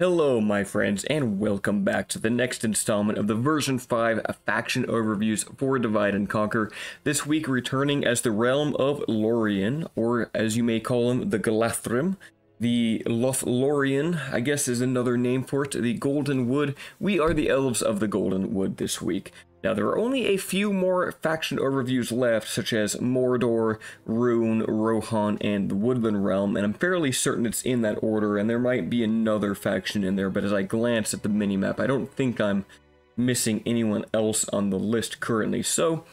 Hello, my friends, and welcome back to the next installment of the version 5 faction overviews for Divide and Conquer. This week, returning as the realm of Lorien, or as you may call him, the Galathrim. The Lothlorien, I guess, is another name for it, the Golden Wood. We are the elves of the Golden Wood this week. Now, there are only a few more faction overviews left, such as Mordor, Rhûn, Rohan, and the Woodland Realm, and I'm fairly certain it's in that order, and there might be another faction in there, but as I glance at the minimap, I don't think I'm missing anyone else on the list currently. So,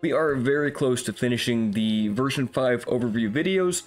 we are very close to finishing the version 5 overview videos,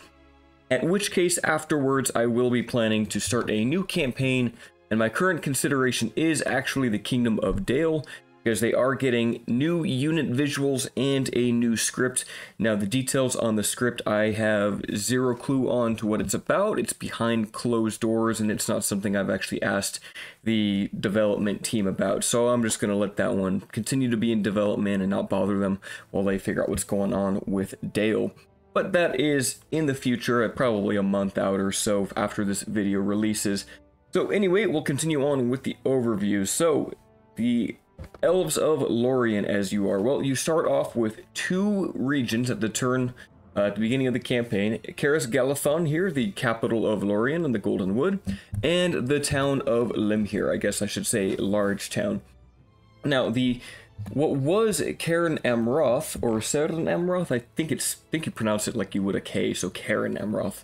at which case afterwards I will be planning to start a new campaign and my current consideration is actually the Kingdom of Dale, because they are getting new unit visuals and a new script. Now, the details on the script, I have zero clue on to what it's about. It's behind closed doors, and it's not something I've actually asked the development team about. So I'm just going to let that one continue to be in development and not bother them while they figure out what's going on with Dale. But that is in the future, probably a month out or so after this video releases. So anyway, we'll continue on with the overview. So the Elves of Lorien as you are. Well, you start off with two regions at the turn uh, at the beginning of the campaign. Caras Galadhon here, the capital of Lorien and the Golden Wood, and the town of Limhir, I guess I should say large town. Now, the what was Cerin Amroth, or Seren Amroth, I think it's I think you pronounce it like you would a K, so Cerin Amroth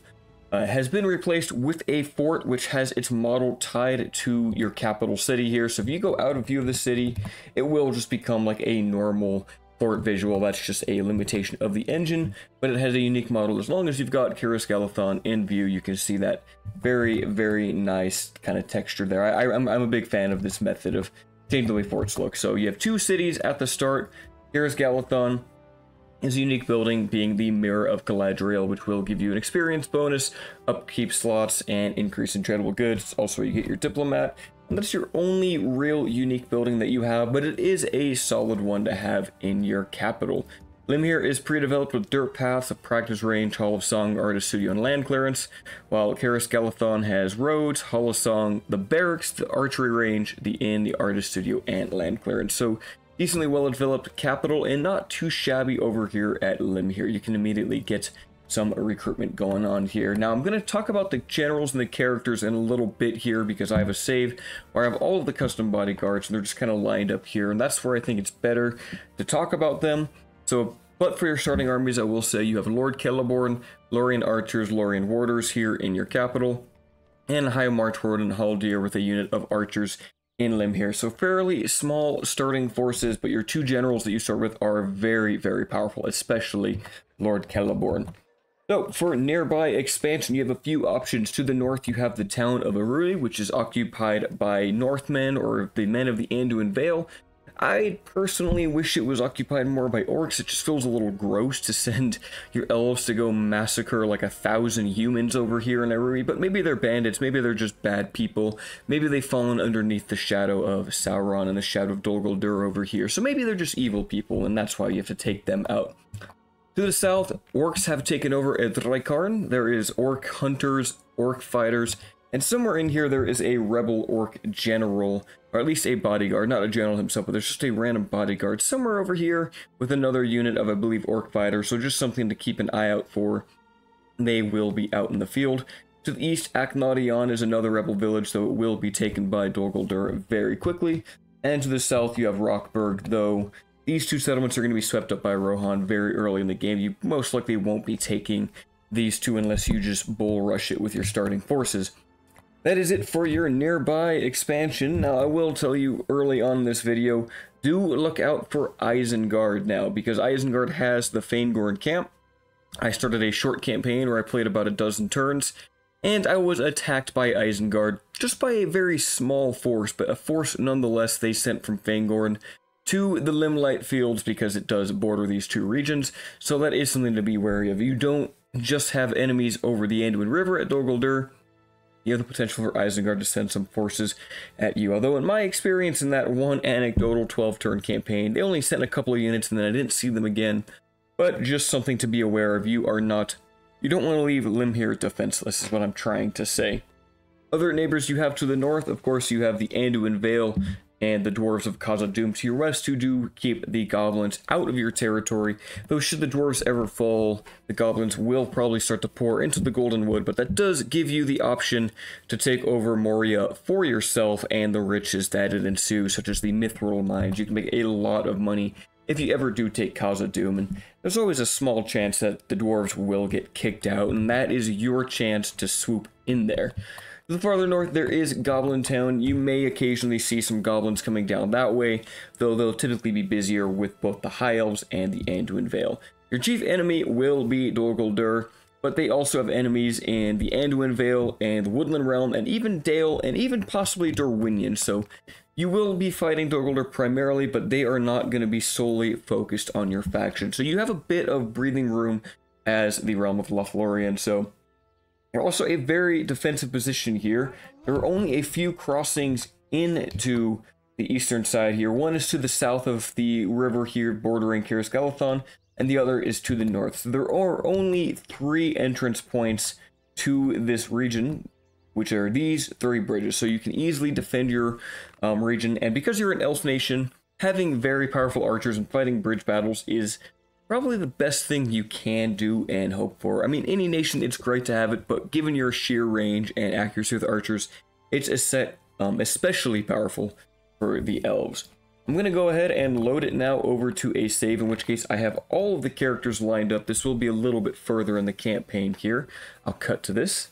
uh, has been replaced with a fort which has its model tied to your capital city here. So if you go out of view of the city, it will just become like a normal fort visual. That's just a limitation of the engine, but it has a unique model. As long as you've got Caras Galadhon in view, you can see that very, very nice kind of texture there. I, am a big fan of this method of changing the way forts look. So you have two cities at the start, Caras Galadhon, is a unique building being the Mirror of Galadriel, which will give you an experience bonus, upkeep slots, and increase in tradable goods. Also, you get your Diplomat. And that's your only real unique building that you have, but it is a solid one to have in your capital. Limhir is pre-developed with dirt paths, a practice range, Hall of Song, artist studio, and land clearance, while Caras Galadhon has roads, Hall of Song, the barracks, the archery range, the inn, the artist studio, and land clearance. So decently well developed capital and not too shabby over here at Lim here. You can immediately get some recruitment going on here. Now I'm going to talk about the generals and the characters in a little bit here because I have a save where I have all of the custom bodyguards and they're just kind of lined up here and that's where I think it's better to talk about them. So but for your starting armies I will say you have Lord Celeborn, Lorien archers, Lorien warders here in your capital and High March Ward and Haldir with a unit of archers in Limhir. So fairly small starting forces, but your two generals that you start with are very, very powerful, especially Lord Celeborn. So for nearby expansion, you have a few options. To the north, you have the town of Aruri, which is occupied by Northmen or the men of the Anduin Vale. I personally wish it was occupied more by orcs. It just feels a little gross to send your elves to go massacre like a thousand humans over here in Aruri, but maybe they're bandits, maybe they're just bad people, maybe they've fallen underneath the shadow of Sauron and the shadow of Dol Guldur over here, so maybe they're just evil people, and that's why you have to take them out. To the south, orcs have taken over Edreikarn. There is orc hunters, orc fighters, and somewhere in here, there is a rebel orc general, or at least a bodyguard, not a general himself, but there's just a random bodyguard somewhere over here with another unit of, I believe, orc fighters. So just something to keep an eye out for. They will be out in the field. To the east, Aknadion is another rebel village, though it will be taken by Dol very quickly. And to the south, you have Rockburg, though these two settlements are going to be swept up by Rohan very early in the game. You most likely won't be taking these two unless you just bull rush it with your starting forces. That is it for your nearby expansion. Now, I will tell you early on this video, do look out for Isengard now, because Isengard has the Fangorn camp. I started a short campaign where I played about a dozen turns, and I was attacked by Isengard, just by a very small force, but a force nonetheless they sent from Fangorn to the Limlight Fields because it does border these two regions, so that is something to be wary of. You don't just have enemies over the Anduin River at Dol Guldur, you have the potential for Isengard to send some forces at you. Although, in my experience in that one anecdotal 12 turn campaign, they only sent a couple of units and then I didn't see them again. But just something to be aware of. You are not. You don't want to leave Limhir defenseless, is what I'm trying to say. Other neighbors you have to the north, of course, you have the Anduin Vale and the dwarves of Khazad-dûm to your west who do keep the goblins out of your territory. Though should the dwarves ever fall, the goblins will probably start to pour into the Golden Wood, but that does give you the option to take over Moria for yourself and the riches that it ensues, such as the Mithril mines. You can make a lot of money if you ever do take Khazad-dûm, and there's always a small chance that the dwarves will get kicked out, and that is your chance to swoop in there. The farther north, there is Goblin Town. You may occasionally see some goblins coming down that way, though they'll typically be busier with both the High Elves and the Anduin Vale. Your chief enemy will be Dol Guldur, but they also have enemies in the Anduin Vale and the Woodland Realm, and even Dale, and even possibly Dorwinion, so you will be fighting Dol Guldur primarily, but they are not going to be solely focused on your faction. So you have a bit of breathing room as the Realm of Lothlorien, so also a very defensive position here. There are only a few crossings into the eastern side here. One is to the south of the river here bordering Caras Galadhon, and the other is to the north. So there are only three entrance points to this region, which are these three bridges. So you can easily defend your um, region, and because you're an elf nation, having very powerful archers and fighting bridge battles is probably the best thing you can do and hope for. I mean, any nation, it's great to have it, but given your sheer range and accuracy with archers, it's a set um, especially powerful for the elves. I'm going to go ahead and load it now over to a save, in which case I have all of the characters lined up. This will be a little bit further in the campaign here. I'll cut to this.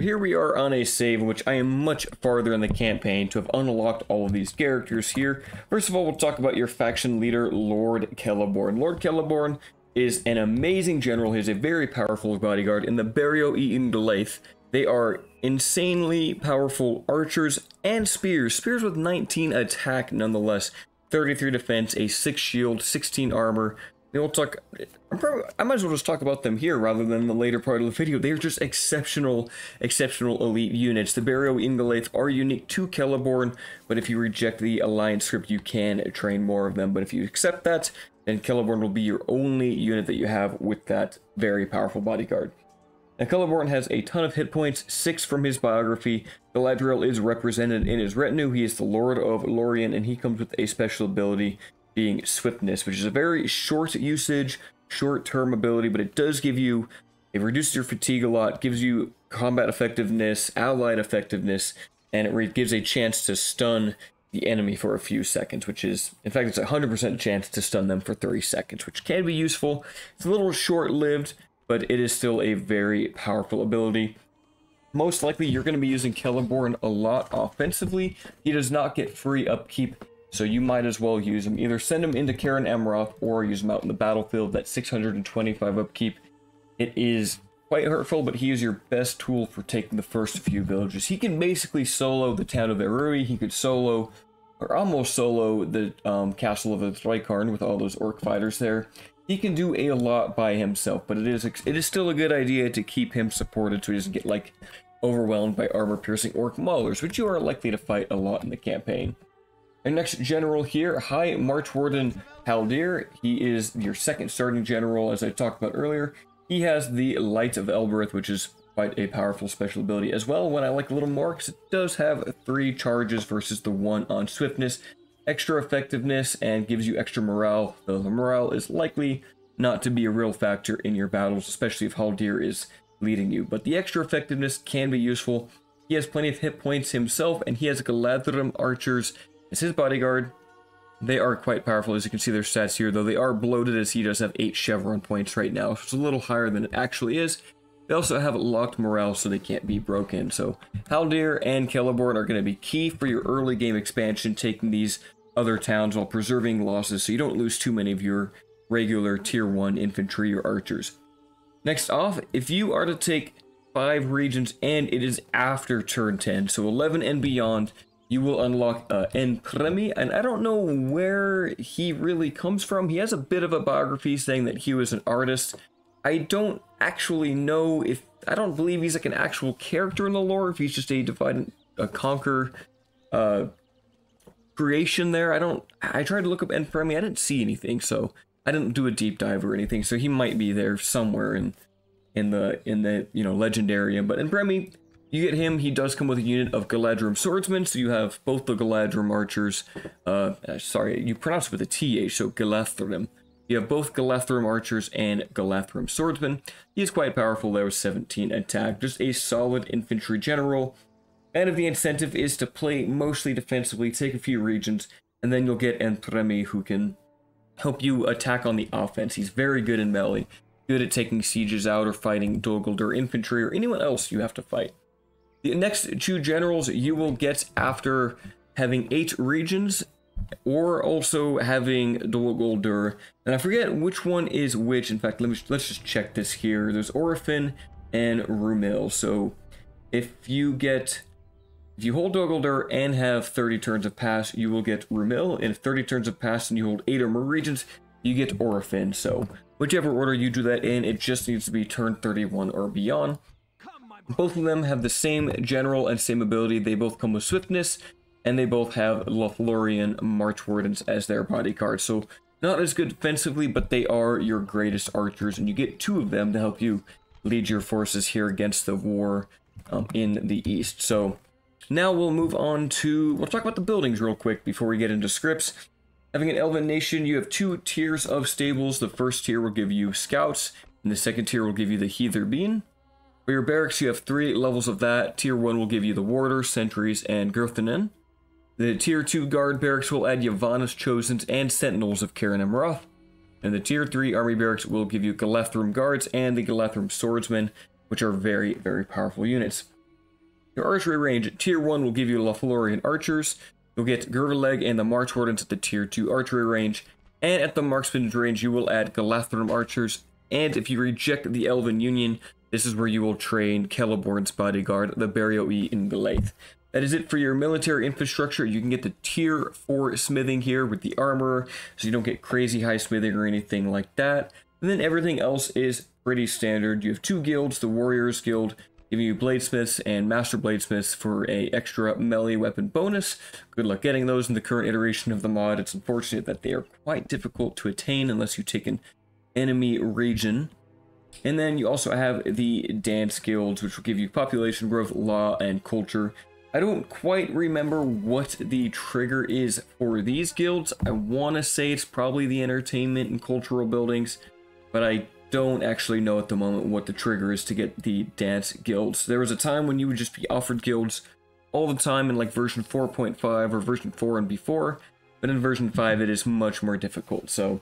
So here we are on a save in which I am much farther in the campaign to have unlocked all of these characters here. First of all, we'll talk about your faction leader, Lord Celeborn. Lord Celeborn is an amazing general. He's a very powerful bodyguard in the Barrio y Ungalaith. They are insanely powerful archers and spears. Spears with 19 attack nonetheless. 33 defense, a 6 shield, 16 armor, We'll talk. Probably, I might as well just talk about them here rather than the later part of the video. They are just exceptional, exceptional elite units. The Barrio Ungalaith are unique to Celeborn, but if you reject the Alliance script, you can train more of them. But if you accept that, then Celeborn will be your only unit that you have with that very powerful bodyguard. Now, Celeborn has a ton of hit points, six from his biography. Galadriel is represented in his retinue. He is the Lord of Lorien, and he comes with a special ability being swiftness, which is a very short usage, short term ability, but it does give you, it reduces your fatigue a lot, gives you combat effectiveness, allied effectiveness, and it gives a chance to stun the enemy for a few seconds, which is, in fact, it's a 100% chance to stun them for 30 seconds, which can be useful. It's a little short lived, but it is still a very powerful ability. Most likely, you're going to be using Celeborn a lot offensively. He does not get free upkeep so you might as well use him. Either send him into Karen Amarok or use him out in the battlefield. That 625 upkeep. It is quite hurtful, but he is your best tool for taking the first few villages. He can basically solo the town of Erui. He could solo, or almost solo, the um, castle of the Drykarn with all those orc fighters there. He can do a lot by himself, but it is it is still a good idea to keep him supported so he doesn't get like overwhelmed by armor-piercing orc maulers, which you are likely to fight a lot in the campaign. Our next general here, High March Warden Haldir. He is your second starting general, as I talked about earlier. He has the Light of Elbereth, which is quite a powerful special ability as well. When I like a little more, because it does have three charges versus the one on Swiftness. Extra effectiveness and gives you extra morale, though the morale is likely not to be a real factor in your battles, especially if Haldir is leading you. But the extra effectiveness can be useful. He has plenty of hit points himself, and he has Galadrim archers is his bodyguard. They are quite powerful, as you can see their stats here, though they are bloated as he does have 8 chevron points right now, so it's a little higher than it actually is. They also have locked morale, so they can't be broken. So Haldir and Celeborn are going to be key for your early game expansion, taking these other towns while preserving losses so you don't lose too many of your regular tier 1 infantry or archers. Next off, if you are to take 5 regions and it is after turn 10, so 11 and beyond, you will unlock uh, Enpremi, and I don't know where he really comes from. He has a bit of a biography saying that he was an artist. I don't actually know if I don't believe he's like an actual character in the lore. If he's just a divide a conquer uh, creation there. I don't. I tried to look up Enpremi. I didn't see anything, so I didn't do a deep dive or anything. So he might be there somewhere in in the in the you know legendarium. But Enpremi You get him, he does come with a unit of Galadrim swordsmen, so you have both the Galadrim archers, uh, sorry, you pronounce it with a TH, so Galathrim. You have both Galathrim archers and Galathrim swordsmen. He is quite powerful there with 17 attack, just a solid infantry general. And if the incentive is to play mostly defensively, take a few regions, and then you'll get Entremi who can help you attack on the offense. He's very good in melee, good at taking sieges out or fighting Dol Guldur infantry or anyone else you have to fight. The next two generals you will get after having eight regions or also having Dol Guldur. And I forget which one is which. In fact, let me, let's just check this here. There's Orophin and Rumil. So if you get if you hold Dol Guldur and have 30 turns of pass, you will get Rumil. And if 30 turns of pass and you hold 8 or more regions, you get Orophin. So whichever order you do that in, it just needs to be turn 31 or beyond. Both of them have the same general and same ability. They both come with swiftness, and they both have Lothlorien March Wardens as their bodyguard. So not as good defensively, but they are your greatest archers, and you get two of them to help you lead your forces here against the war um, in the east. So now we'll move on to, we'll talk about the buildings real quick before we get into scripts. Having an Elven nation, you have two tiers of stables. The first tier will give you scouts, and the second tier will give you the Heather Bean. For your barracks, you have three levels of that. Tier 1 will give you the Warder, Sentries, and Girthanen. The Tier 2 Guard barracks will add Yavanna's Chosens and Sentinels of Cerin Amroth. And the Tier 3 Army barracks will give you Galathrim Guards and the Galathrim Swordsmen, which are very, very powerful units. Your archery range, Tier 1 will give you Lothlorien Archers. You'll get Girdleg and the March Wardens at the Tier 2 archery range. And at the Marksman's range, you will add Galathrim Archers. And if you reject the Elven Union, this is where you will train Celeborn's bodyguard, the Barrio-E in Galaith. That is it for your military infrastructure. You can get the tier 4 smithing here with the armor, so you don't get crazy high smithing or anything like that. And then everything else is pretty standard. You have two guilds, the Warriors Guild, giving you bladesmiths and master bladesmiths for a extra melee weapon bonus. Good luck getting those in the current iteration of the mod. It's unfortunate that they are quite difficult to attain unless you take an enemy region. And then you also have the dance guilds, which will give you population growth, law, and culture. I don't quite remember what the trigger is for these guilds. I want to say it's probably the entertainment and cultural buildings, but I don't actually know at the moment what the trigger is to get the dance guilds. There was a time when you would just be offered guilds all the time in like version 4.5 or version 4 and before, but in version 5 it is much more difficult. So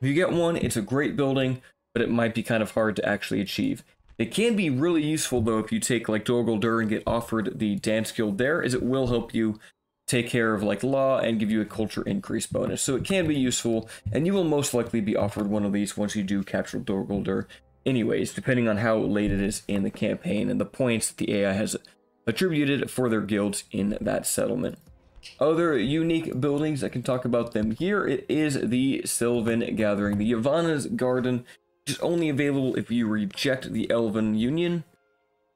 if you get one, it's a great building but it might be kind of hard to actually achieve. It can be really useful though if you take like Dol Guldur and get offered the dance guild there, as it will help you take care of like law and give you a culture increase bonus. So it can be useful, and you will most likely be offered one of these once you do capture Dol Guldur anyways, depending on how late it is in the campaign and the points that the AI has attributed for their guilds in that settlement. Other unique buildings, I can talk about them here. It is the Sylvan Gathering. The Yavanna's Garden is only available if you reject the Elven Union.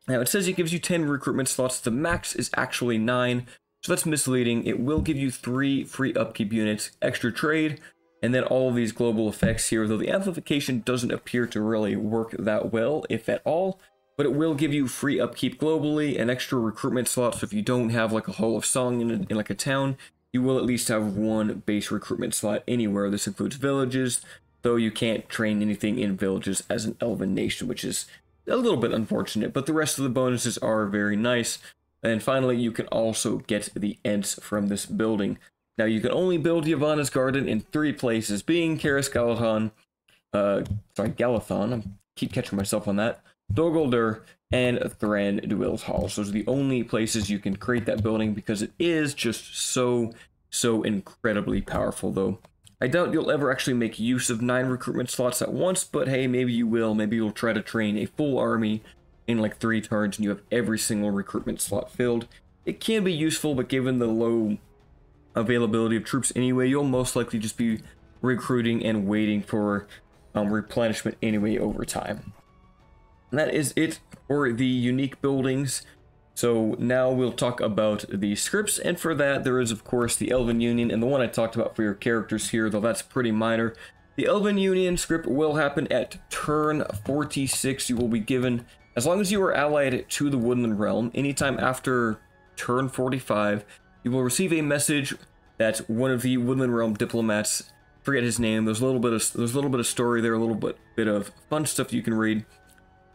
Now, it says it gives you 10 recruitment slots. The max is actually 9, so that's misleading. It will give you 3 free upkeep units, extra trade, and then all of these global effects here, though the amplification doesn't appear to really work that well, if at all. But it will give you free upkeep globally and extra recruitment slots. So if you don't have like a Hall of Song in, a, in like a town, you will at least have one base recruitment slot anywhere. This includes villages, though you can't train anything in villages as an elven nation, which is a little bit unfortunate, but the rest of the bonuses are very nice. And finally, you can also get the Ents from this building. Now, you can only build Yavanna's Garden in three places, being Caras Galadhon, uh, sorry, Galathon, I keep catching myself on that, Dol Guldur, and Thranduil's Hall. So those are the only places you can create that building because it is just so, so incredibly powerful, though. I doubt you'll ever actually make use of nine recruitment slots at once, but hey, maybe you will. Maybe you'll try to train a full army in like three turns and you have every single recruitment slot filled. It can be useful, but given the low availability of troops anyway, you'll most likely just be recruiting and waiting for um, replenishment anyway over time. And that is it for the unique buildings. So now we'll talk about the scripts, and for that there is of course the Elven Union, and the one I talked about for your characters here, though that's pretty minor. The Elven Union script will happen at turn 46. You will be given, as long as you are allied to the Woodland Realm, anytime after turn 45, you will receive a message that one of the Woodland Realm diplomats, forget his name, there's a little bit of there's a little bit of story there, a little bit bit of fun stuff you can read.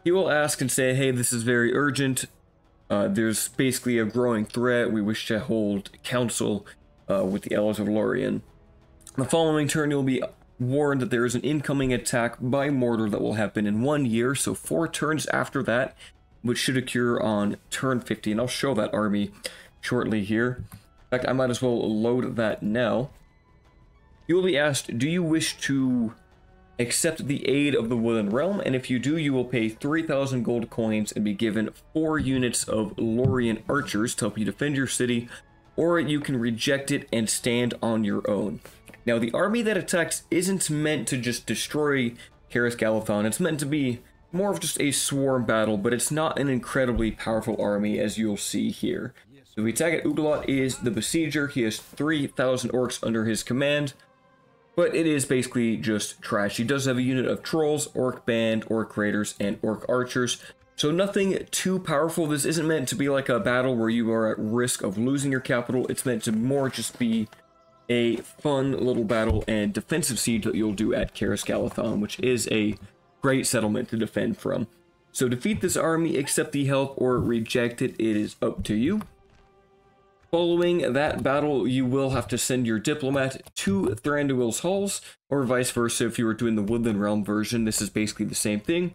He will ask and say, "Hey, this is very urgent. Uh, there's basically a growing threat. We wish to hold council uh, with the Elves of Lorien." The following turn, you'll be warned that there is an incoming attack by Mordor that will happen in one year, so four turns after that, which should occur on turn 50, and I'll show that army shortly here. In fact, I might as well load that now. You will be asked, do you wish to accept the aid of the Woodland Realm? And if you do, you will pay 3,000 gold coins and be given 4 units of Lorien archers to help you defend your city, or you can reject it and stand on your own. Now, the army that attacks isn't meant to just destroy Caras Galadhon. It's meant to be more of just a swarm battle, but it's not an incredibly powerful army, as you'll see here. So the attack at Ugalot is the Besieger. He has 3,000 orcs under his command, but it is basically just trash. He does have a unit of trolls, orc band, orc raiders, and orc archers. So nothing too powerful. This isn't meant to be like a battle where you are at risk of losing your capital. It's meant to more just be a fun little battle and defensive siege that you'll do at Caras Galadhon, which is a great settlement to defend from. So defeat this army, accept the help, or reject it, it is up to you. Following that battle, you will have to send your diplomat to Thranduil's halls, or vice versa if you were doing the Woodland Realm version, this is basically the same thing.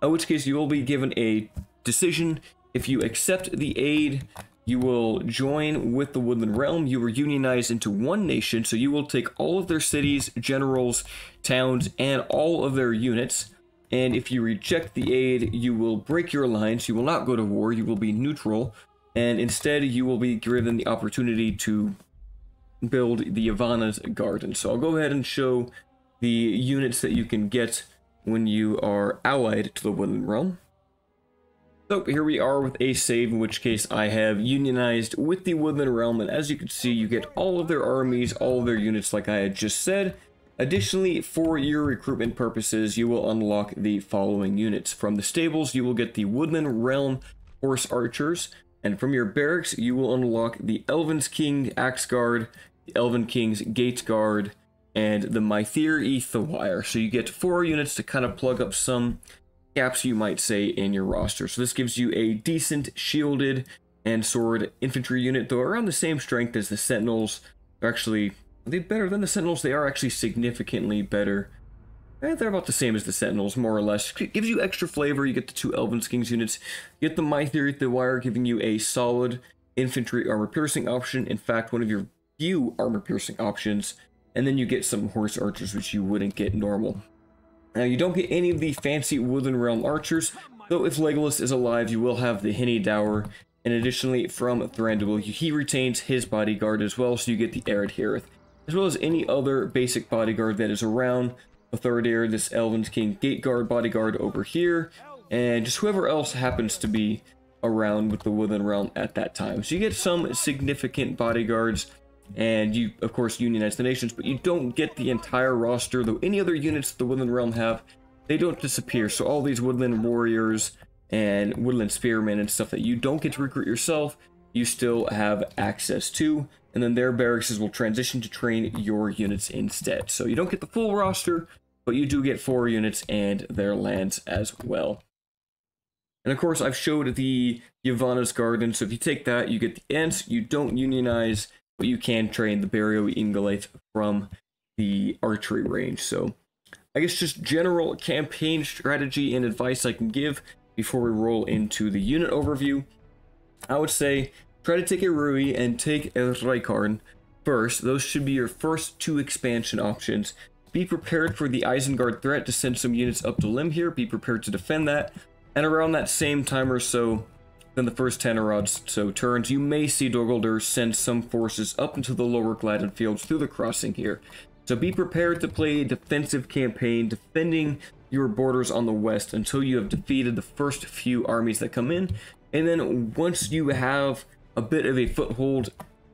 In which case you will be given a decision. If you accept the aid, you will join with the Woodland Realm. You are unionized into one nation, so you will take all of their cities, generals, towns, and all of their units. And if you reject the aid, you will break your alliance. You will not go to war. You will be neutral. And instead, you will be given the opportunity to build the Yavanna's Garden. So I'll go ahead and show the units that you can get when you are allied to the Woodland Realm. So here we are with a save, in which case I have unionized with the Woodland Realm, and as you can see, you get all of their armies, all of their units like I had just said. Additionally, for your recruitment purposes, you will unlock the following units. From the stables, you will get the Woodland Realm Horse Archers, and from your barracks, you will unlock the Elven's King Axe Guard, the Elven King's Gate Guard, and the Mythere Ethawire. So you get four units to kind of plug up some gaps you might say in your roster. So this gives you a decent shielded and sword infantry unit, though around the same strength as the Sentinels. They're actually, are they better than the Sentinels? They are actually significantly better. Eh, they're about the same as the Sentinels, more or less. It gives you extra flavor. You get the two Elven Kings units. You get the Mythere the Wire, giving you a solid infantry armor piercing option. In fact, one of your few armor piercing options. And then you get some horse archers, which you wouldn't get normal. Now, you don't get any of the fancy Woodland Realm archers, though if Legolas is alive, you will have the Henny Dower. And additionally, from Thranduil, he retains his bodyguard as well, so you get the Ered Hireth, as well as any other basic bodyguard that is around. Authoritaire, this Elven's King Gate Guard bodyguard over here, and just whoever else happens to be around with the Woodland Realm at that time. So you get some significant bodyguards and you of course unionize the nations but you don't get the entire roster though any other units the woodland realm have they don't disappear so all these woodland warriors and woodland spearmen and stuff that you don't get to recruit yourself you still have access to and then their barracks will transition to train your units instead so you don't get the full roster but you do get four units and their lands as well and of course i've showed the yavanna's garden so if you take that you get the ents you don't unionize but you can train the Barrio Ingolith from the archery range. So I guess just general campaign strategy and advice I can give before we roll into the unit overview. I would say try to take a Rui and take a Rykard first. Those should be your first two expansion options. Be prepared for the Isengard threat to send some units up to Limhir. Be prepared to defend that. And around that same time or so, then the first 10 rods so turns, you may see Dol Guldur send some forces up into the lower Gladden fields through the crossing here. So be prepared to play a defensive campaign, defending your borders on the west until you have defeated the first few armies that come in. And then once you have a bit of a foothold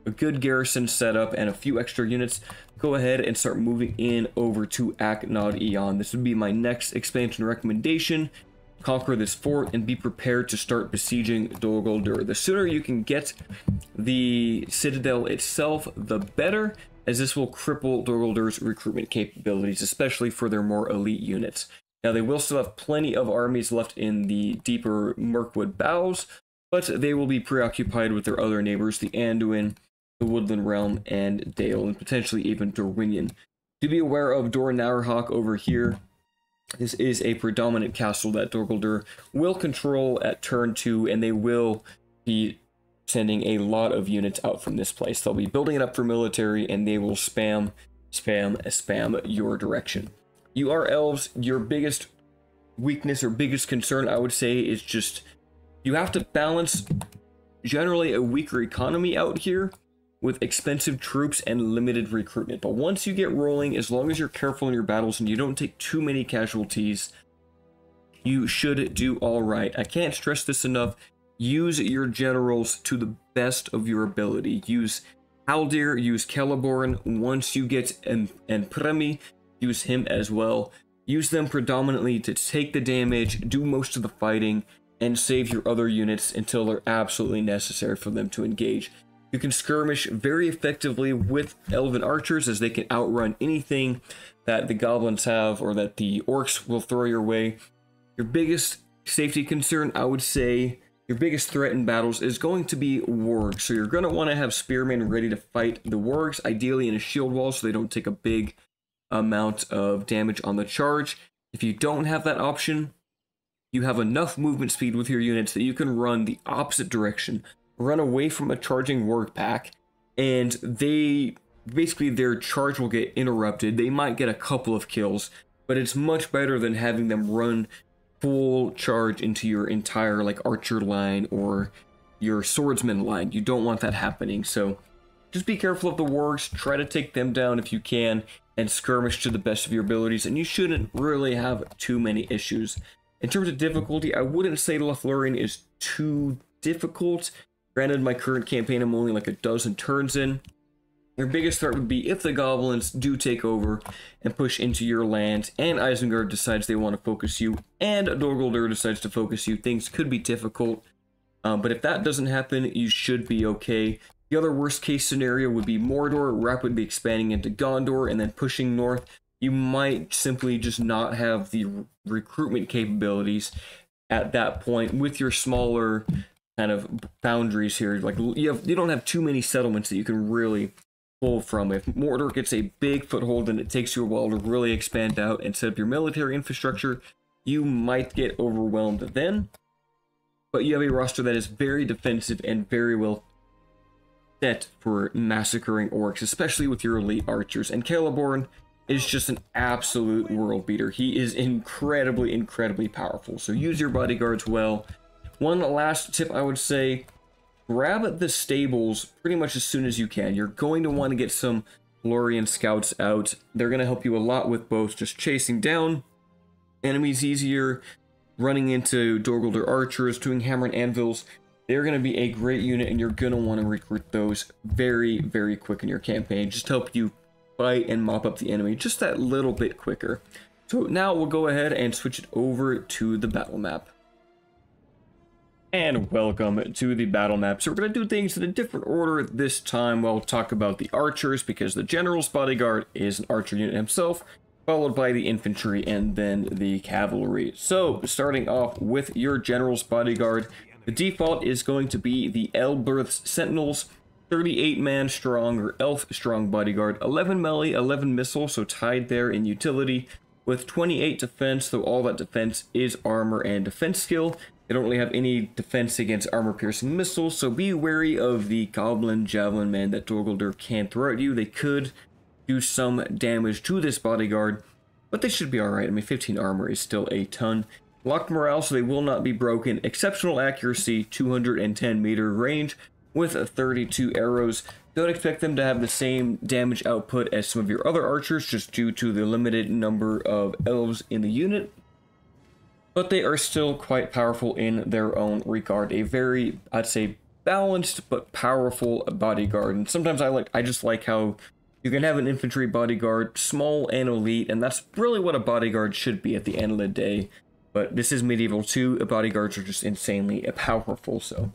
a good garrison setup and a few extra units, go ahead and start moving in over to Aknod Eon. This would be my next expansion recommendation. Conquer this fort and be prepared to start besieging Dol Guldur. The sooner you can get the citadel itself, the better, as this will cripple Dol Guldur's recruitment capabilities, especially for their more elite units. Now, they will still have plenty of armies left in the deeper Mirkwood bowels, but they will be preoccupied with their other neighbors, the Anduin, the Woodland Realm, and Dale, and potentially even Dorwinion. To be aware of Dor Naurhak over here, this is a predominant castle that Dol will control at turn 2, and they will be sending a lot of units out from this place. They'll be building it up for military, and they will spam, spam, spam your direction. You are elves, your biggest weakness or biggest concern, I would say, is just you have to balance generally a weaker economy out here with expensive troops and limited recruitment. But once you get rolling, as long as you're careful in your battles and you don't take too many casualties, you should do all right. I can't stress this enough. Use your generals to the best of your ability. Use Haldir, use Celeborn. Once you get and Premi, use him as well. Use them predominantly to take the damage, do most of the fighting, and save your other units until they're absolutely necessary for them to engage. You can skirmish very effectively with elven archers as they can outrun anything that the goblins have or that the orcs will throw your way. Your biggest safety concern, I would say, your biggest threat in battles is going to be wargs. So you're going to want to have spearmen ready to fight the wargs, ideally in a shield wall so they don't take a big amount of damage on the charge. If you don't have that option, you have enough movement speed with your units that you can run the opposite direction, run away from a charging warg pack, and they basically their charge will get interrupted. They might get a couple of kills, but it's much better than having them run full charge into your entire like archer line or your swordsman line. You don't want that happening. So just be careful of the wargs, try to take them down if you can, and skirmish to the best of your abilities, and you shouldn't really have too many issues. In terms of difficulty, I wouldn't say Lothlorien is too difficult. Granted, my current campaign, I'm only like a dozen turns in. Your biggest threat would be if the goblins do take over and push into your land, and Isengard decides they want to focus you, and Dol Guldur decides to focus you, things could be difficult. Um, but if that doesn't happen, you should be okay. The other worst case scenario would be Mordor rapidly expanding into Gondor and then pushing north. You might simply just not have the recruitment capabilities at that point with your smaller kind of boundaries here. Like you have, you don't have too many settlements that you can really pull from. If Mordor gets a big foothold and it takes you a while to really expand out and set up your military infrastructure, you might get overwhelmed then. But you have a roster that is very defensive and very well set for massacring orcs, especially with your elite archers. And Celeborn is just an absolute world beater. He is incredibly, incredibly powerful. So use your bodyguards well. One last tip I would say, grab the stables pretty much as soon as you can. You're going to want to get some Lorien scouts out. They're going to help you a lot with both just chasing down enemies easier, running into Dol Guldur archers, doing hammer and anvils, they're going to be a great unit, and you're going to want to recruit those very, very quick in your campaign. Just help you fight and mop up the enemy just that little bit quicker. So now we'll go ahead and switch it over to the battle map. And welcome to the battle map. So we're going to do things in a different order this time. We'll talk about the archers because the general's bodyguard is an archer unit himself, followed by the infantry and then the cavalry. So starting off with your general's bodyguard, the default is going to be the Elbereth's Sentinels, 38 man strong or elf strong bodyguard, 11 melee, 11 missile, so tied there in utility, with 28 defense, though all that defense is armor and defense skill. They don't really have any defense against armor piercing missiles, so be wary of the goblin javelin man that Dol can throw at you. They could do some damage to this bodyguard, but they should be alright. I mean, 15 armor is still a ton. Locked morale, so they will not be broken. Exceptional accuracy, 210 meter range with 32 arrows. Don't expect them to have the same damage output as some of your other archers, just due to the limited number of elves in the unit. But they are still quite powerful in their own regard. A very, I'd say, balanced but powerful bodyguard. And sometimes I like I just like how you can have an infantry bodyguard, small and elite, and that's really what a bodyguard should be at the end of the day. But this is Medieval 2. Bodyguards are just insanely powerful, so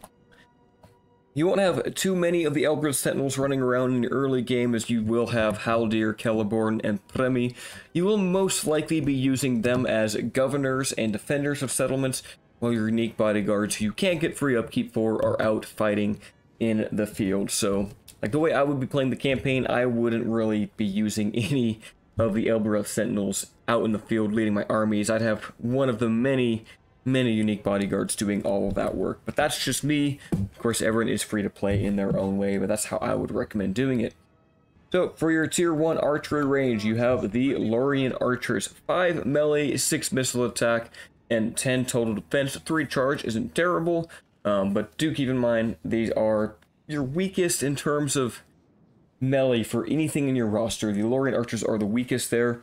you won't have too many of the Elbereth Sentinels running around in the early game as you will have Haldir, Celeborn, and Premi. You will most likely be using them as governors and defenders of settlements, while your unique bodyguards who you can't get free upkeep for are out fighting in the field. So, like the way I would be playing the campaign, I wouldn't really be using any of the Elbereth Sentinels out in the field leading my armies. I'd have one of the many many unique bodyguards doing all of that work. But that's just me. Of course, everyone is free to play in their own way, but that's how I would recommend doing it. So, for your tier 1 archery range, you have the Lorien Archers. 5 melee, 6 missile attack, and 10 total defense. 3 charge isn't terrible, um, but do keep in mind these are your weakest in terms of melee for anything in your roster. The Lorien Archers are the weakest there.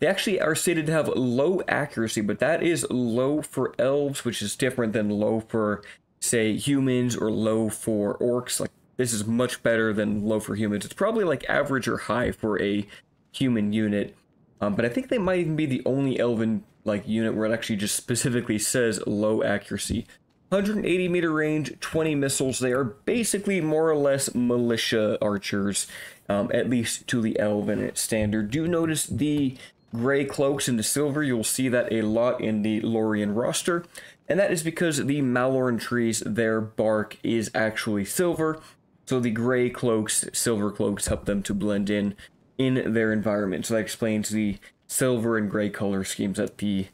They actually are stated to have low accuracy, but that is low for elves, which is different than low for, say, humans or low for orcs. Like, this is much better than low for humans. It's probably like average or high for a human unit. Um, but I think they might even be the only elven like unit where it actually just specifically says low accuracy. 180 meter range, 20 missiles. They are basically more or less militia archers, um, at least to the elven standard. Do notice the gray cloaks the silver. You'll see that a lot in the Lorien roster. And that is because the Mallorn trees, their bark is actually silver. So the gray cloaks, silver cloaks help them to blend in in their environment. So that explains the silver and gray color schemes that the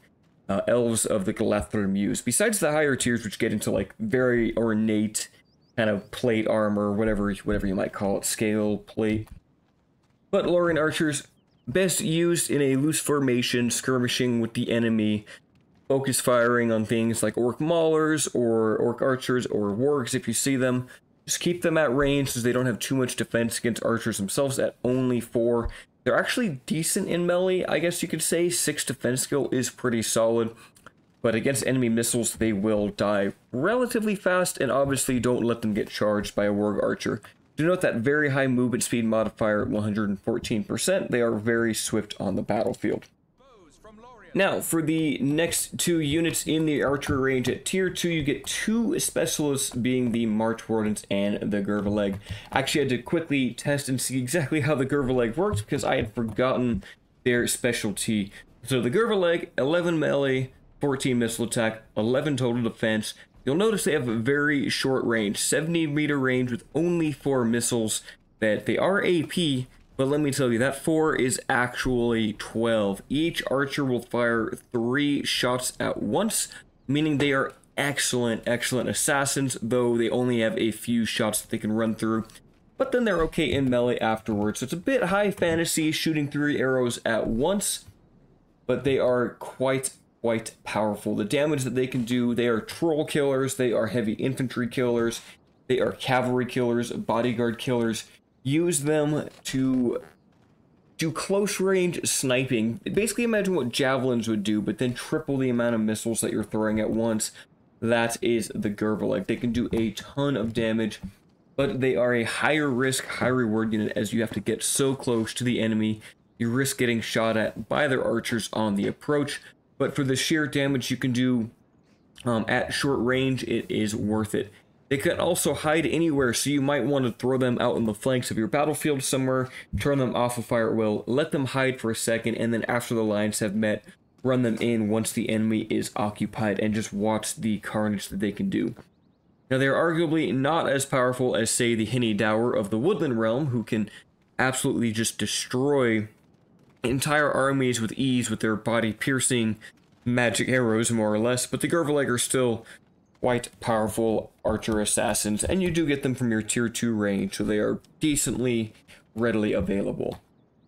uh, elves of the Galathrim use. Besides the higher tiers, which get into like very ornate kind of plate armor, whatever whatever you might call it, scale plate. But Lorien archers Best used in a loose formation, skirmishing with the enemy. Focus firing on things like orc maulers or orc archers or wargs if you see them. Just keep them at range since they don't have too much defense against archers themselves at only 4. They're actually decent in melee, I guess you could say. 6 defense skill is pretty solid. But against enemy missiles, they will die relatively fast, and obviously don't let them get charged by a warg archer. Note that very high movement speed modifier 114%. They are very swift on the battlefield. Now, for the next two units in the archery range at tier 2, you get two specialists being the March Wardens and the Gervaleg. Actually, I had to quickly test and see exactly how the Gervaleg works because I had forgotten their specialty. So the Gervaleg, 11 melee, 14 missile attack, 11 total defense, You'll notice they have a very short range, 70 meter range with only four missiles that they are AP, but let me tell you, that 4 is actually 12. Each archer will fire 3 shots at once, meaning they are excellent, excellent assassins, though they only have a few shots that they can run through. But then they're okay in melee afterwards. So it's a bit high fantasy, shooting 3 arrows at once, but they are quite quite powerful. The damage that they can do, they are troll killers, they are heavy infantry killers, they are cavalry killers, bodyguard killers. Use them to do close range sniping. Basically imagine what javelins would do, but then triple the amount of missiles that you're throwing at once. That is the Gervaleg. They can do a ton of damage, but they are a higher risk, high reward unit as you have to get so close to the enemy. You risk getting shot at by their archers on the approach, but for the sheer damage you can do um, at short range, it is worth it. They can also hide anywhere, so you might want to throw them out in the flanks of your battlefield somewhere, turn them off of fire at will, let them hide for a second, and then after the lines have met, run them in once the enemy is occupied, and just watch the carnage that they can do. Now, they're arguably not as powerful as, say, the Henny Dower of the Woodland Realm, who can absolutely just destroy entire armies with ease with their body piercing magic arrows, more or less, but the Gervaleg are still quite powerful archer assassins, and you do get them from your tier 2 range, so they are decently readily available.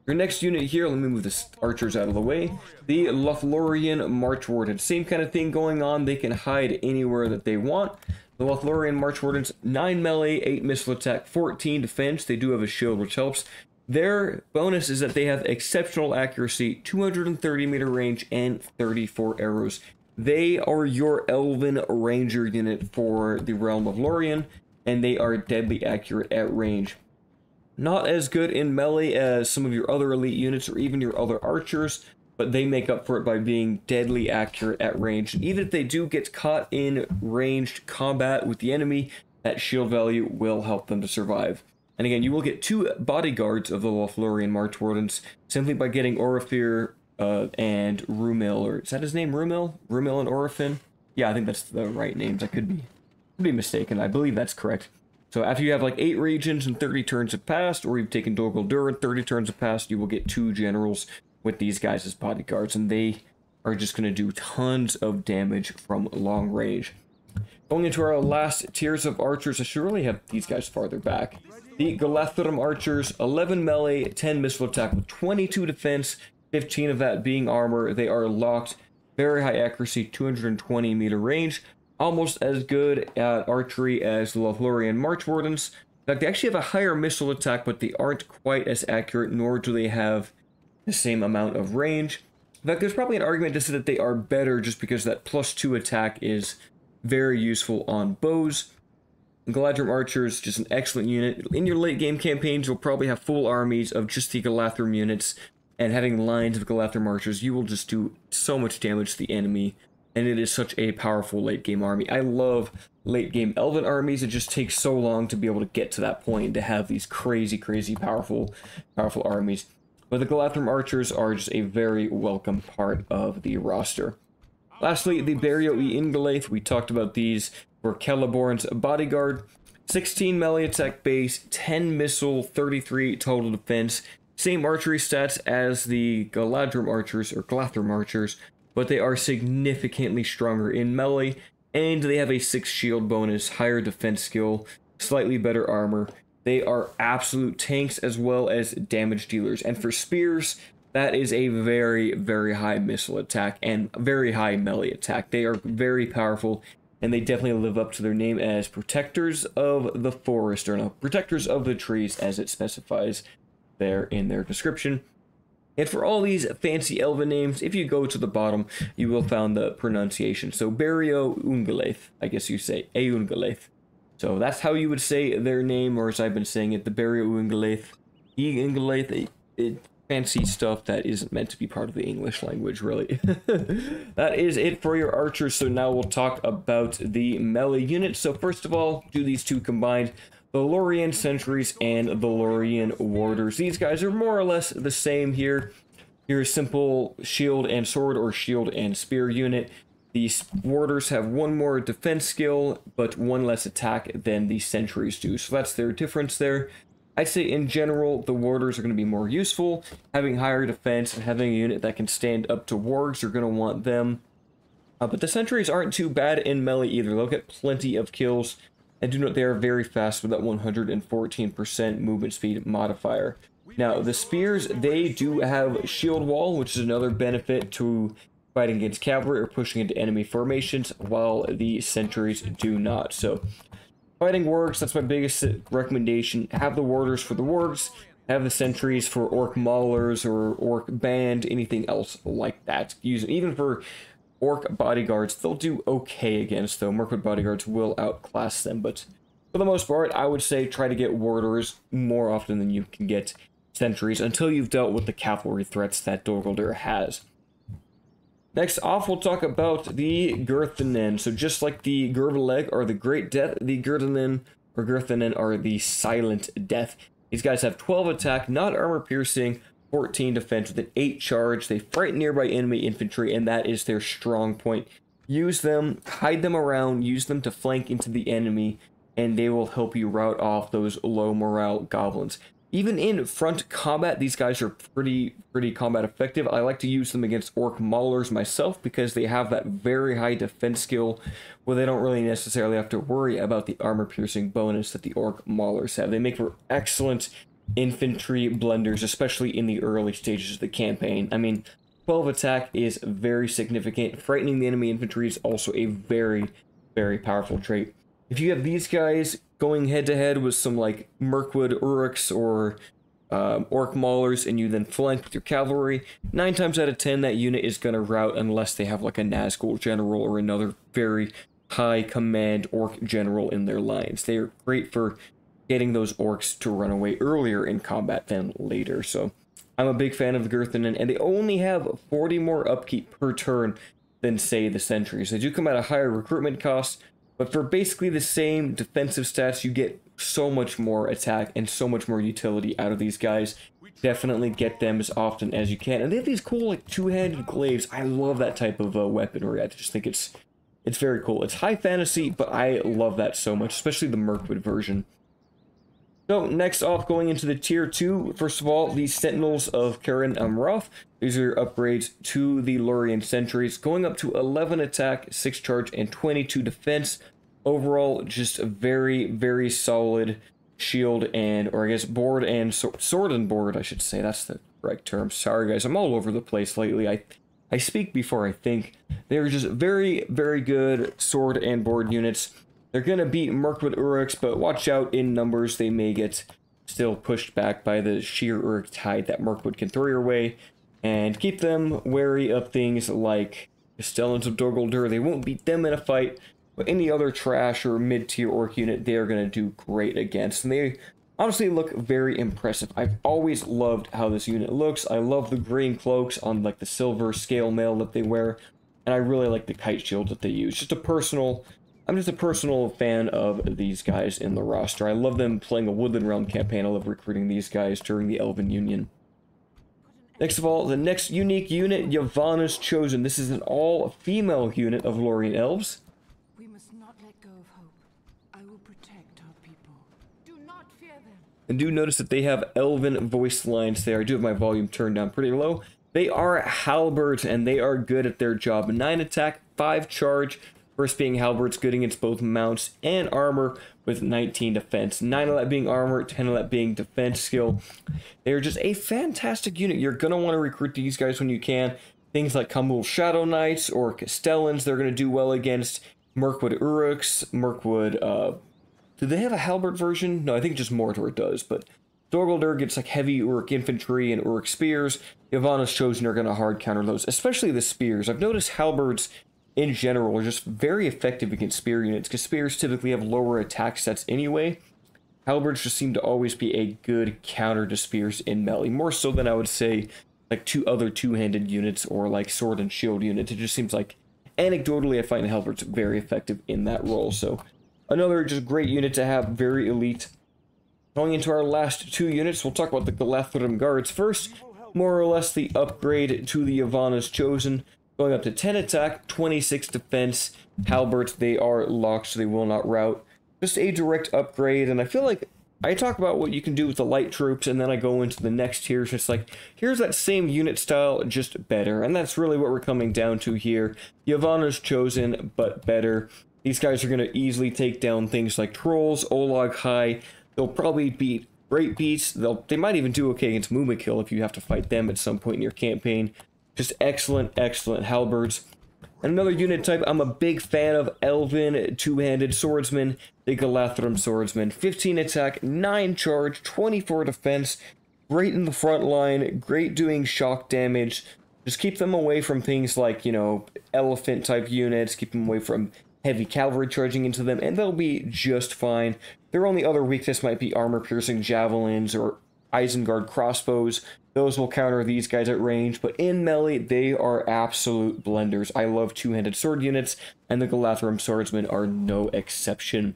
Your next unit here, let me move the archers out of the way. The Lothlorien March Warden. Same kind of thing going on. They can hide anywhere that they want. The Lothlorien March Wardens, 9 melee, 8 missile attack, 14 defense. They do have a shield, which helps. Their bonus is that they have exceptional accuracy, 230 meter range, and 34 arrows. They are your Elven Ranger unit for the Realm of Lorien, and they are deadly accurate at range. Not as good in melee as some of your other elite units or even your other archers, but they make up for it by being deadly accurate at range. Even if they do get caught in ranged combat with the enemy, that shield value will help them to survive. And again, you will get two bodyguards of the Lothlorien March Wardens simply by getting Orophin uh, and Rumil, or is that his name, Rumil? Rumil and Orophin? Yeah, I think that's the right names. I could be, could be mistaken. I believe that's correct. So after you have like 8 regions and 30 turns have passed, or you've taken Dol Guldur and 30 turns have passed, you will get two generals with these guys as bodyguards, and they are just going to do tons of damage from long range. Going into our last tiers of archers, I should really have these guys farther back. The Galadrim archers, 11 melee, 10 missile attack with 22 defense, 15 of that being armor. They are locked, very high accuracy, 220 meter range, almost as good at archery as the Lothlorien March Wardens. In fact, they actually have a higher missile attack, but they aren't quite as accurate, nor do they have the same amount of range. In fact, there's probably an argument to say that they are better just because that plus two attack is very useful on bows. Galadrim Archers, just an excellent unit. In your late game campaigns, you'll probably have full armies of just the Galadrim units, and having lines of Galadrim Archers, you will just do so much damage to the enemy, and it is such a powerful late game army. I love late game Elven armies, it just takes so long to be able to get to that point to have these crazy, crazy powerful, powerful armies. But the Galadrim Archers are just a very welcome part of the roster. Lastly, the Barrio E. Ingalaith, we talked about these for Celeborn's bodyguard. 16 melee attack base, 10 missile, 33 total defense. Same archery stats as the Galadrim archers or Galadrim archers, but they are significantly stronger in melee, and they have a 6 shield bonus, higher defense skill, slightly better armor. They are absolute tanks as well as damage dealers. And for spears, that is a very, very high missile attack and very high melee attack. They are very powerful, and they definitely live up to their name as protectors of the forest, or no, protectors of the trees, as it specifies there in their description. And for all these fancy elven names, if you go to the bottom, you will find the pronunciation. So Berio Ungalaith, I guess you say Eungalaith. So that's how you would say their name, or as I've been saying it, the Berio Ungalaith. E it, fancy stuff that isn't meant to be part of the English language, really. that is it for your archers, so now we'll talk about the melee units. So first of all, do these two combined. The Lorien Sentries and the Lorien Warders. These guys are more or less the same here. Your simple shield and sword or shield and spear unit. The warders have one more defense skill, but one less attack than the sentries do. So that's their difference there. I'd say in general, the warders are going to be more useful. Having higher defense and having a unit that can stand up to wargs, you're going to want them. Uh, but the sentries aren't too bad in melee either. They'll get plenty of kills. And do note they are very fast with that 114% movement speed modifier. Now, the spears, they do have shield wall, which is another benefit to fighting against cavalry or pushing into enemy formations, while the sentries do not. So Fighting wargs, that's my biggest recommendation. Have the warders for the wargs, have the sentries for orc maulers or orc band, anything else like that. Use even for orc bodyguards, they'll do okay against them. Mirkwood bodyguards will outclass them, but for the most part, I would say try to get warders more often than you can get sentries until you've dealt with the cavalry threats that Dol has. Next off, we'll talk about the Gurthanen. So just like the Gurvaleg are the Great Death, the Gurthanen or Gurthanen are the Silent Death. These guys have 12 attack, not armor piercing, 14 defense with an 8 charge. They frighten nearby enemy infantry, and that is their strong point. Use them, hide them around, use them to flank into the enemy, and they will help you rout off those low morale goblins even in front combat, these guys are pretty pretty combat effective. I like to use them against orc maulers myself because they have that very high defense skill where they don't really necessarily have to worry about the armor piercing bonus that the orc maulers have. They make for excellent infantry blenders, especially in the early stages of the campaign. I mean, 12 attack is very significant. Frightening the enemy infantry is also a very, very powerful trait. If you have these guys going head to head with some like Mirkwood Uruks or um, orc maulers and you then flank with your cavalry, nine times out of ten that unit is going to rout unless they have like a Nazgul general or another very high command orc general in their lines. They are great for getting those orcs to run away earlier in combat than later. So I'm a big fan of the Gurthanen, and they only have 40 more upkeep per turn than say the Sentries. They do come at a higher recruitment cost, but for basically the same defensive stats, you get so much more attack and so much more utility out of these guys. Definitely get them as often as you can. And they have these cool like two-handed glaives. I love that type of uh, weaponry. I just think it's it's very cool. It's high fantasy, but I love that so much, especially the Mirkwood version. So next off, going into the tier 2, first of all, the Sentinels of Cerin Amroth. These are upgrades to the Lorien Sentries, going up to 11 attack, 6 charge, and 22 defense. Overall just a very very solid shield and or i guess board and so, sword and board i should say. That's the correct term. Sorry guys i'm all over the place lately. I i speak before i think. They're just very very good sword and board units they're gonna beat mirkwood uruks but watch out in numbers they may get still pushed back by the sheer uruk tide that mirkwood can throw your way and keep them wary of things like Castellans of Dol Guldur. They won't beat them in a fight, but any other trash or mid-tier orc unit, they are going to do great against. And they honestly look very impressive. I've always loved how this unit looks. I love the green cloaks on like the silver scale mail that they wear. And I really like the kite shield that they use. Just a personal... I'm just a personal fan of these guys in the roster. I love them playing a Woodland Realm campaign. I love recruiting these guys during the Elven Union. Next of all, the next unique unit, Yavanna's Chosen. This is an all-female unit of Lorien Elves. And do notice that they have elven voice lines there. I do have my volume turned down pretty low. They are halberds and they are good at their job. 9 attack, 5 charge. First being halberds, good against both mounts and armor with 19 defense. 9 of that being armor, 10 of that being defense skill. They're just a fantastic unit. You're going to want to recruit these guys when you can. Things like Khamûl Shadow Knights or Castellans, they're going to do well against. Mirkwood Uruks, Mirkwood uh, do they have a halberd version? No, I think just Mordor does, but Dol Guldur gets like heavy Uruk infantry and Uruk spears. Yavanna's Chosen are going to hard counter those, especially the spears. I've noticed halberds in general are just very effective against spear units because spears typically have lower attack sets anyway. Halberds just seem to always be a good counter to spears in melee, more so than I would say like two other two-handed units or like sword and shield units. It just seems like anecdotally I find halberds very effective in that role. So Another just great unit to have, very elite. Going into our last two units, we'll talk about the Galadrim Guards first. More or less the upgrade to the Yavanna's Chosen. Going up to 10 attack, 26 defense. Halberts, they are locked, so they will not rout. Just a direct upgrade, and I feel like I talk about what you can do with the light troops, and then I go into the next tier. It's just like, here's that same unit style, just better. And that's really what we're coming down to here. Yavanna's chosen, but better. These guys are going to easily take down things like Trolls, Olog-hai. They'll probably beat Great Beasts. They'll, they might even do okay against Mumakil if you have to fight them at some point in your campaign. Just excellent, excellent halberds. And another unit type I'm a big fan of, Elven Two-Handed Swordsman, the Galadrim Swordsman. 15 attack, 9 charge, 24 defense. Great in the front line, great doing shock damage. Just keep them away from things like, you know, elephant type units, keep them away from heavy cavalry charging into them, and they'll be just fine. Their only other weakness might be armor-piercing javelins or Isengard crossbows. Those will counter these guys at range, but in melee, they are absolute blenders. I love two-handed sword units, and the Galadrim swordsmen are no exception.